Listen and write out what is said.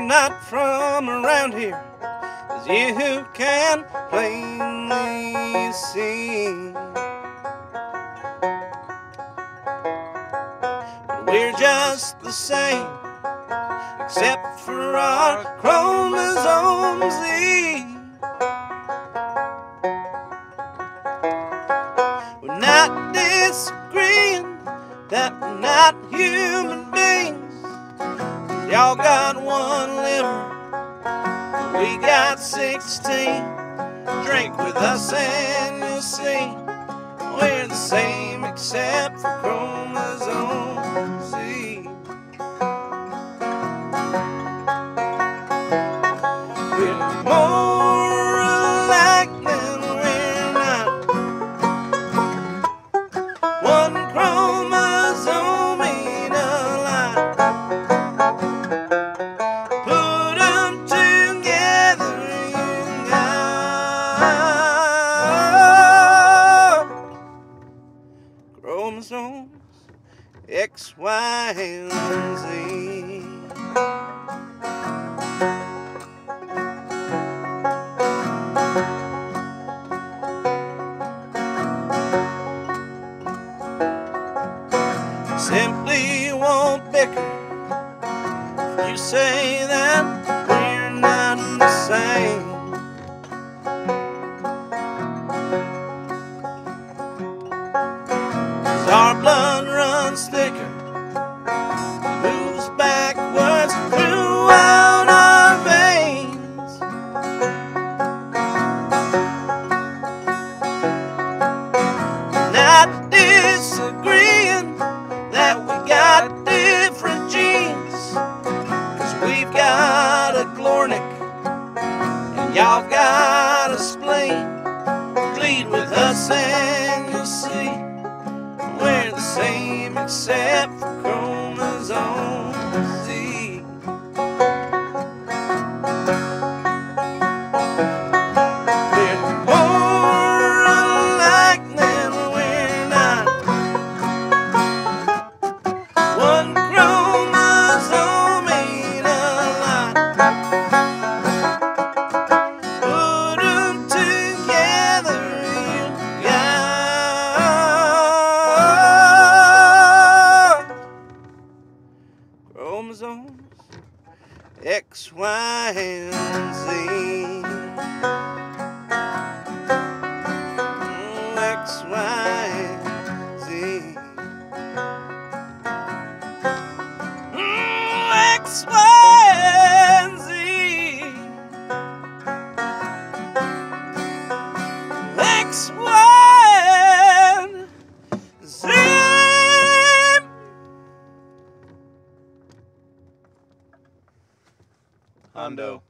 not from around here, as you can plainly see. We're just the same, except for our chromosomes. We're not disagreeing that we're not human. Y'all got one liver, we got 16. Drink with us and you'll see. We're the same except for chromosome chromosomes X, Y, and Z. Simply won't bicker if you say that we're not the same. Got a spleen. Bleed with us and you'll see we're the same except for X, Y, and Z. Mm, X, Y, and Z. Mm, X, Y, and Z. X, Y, Hondo.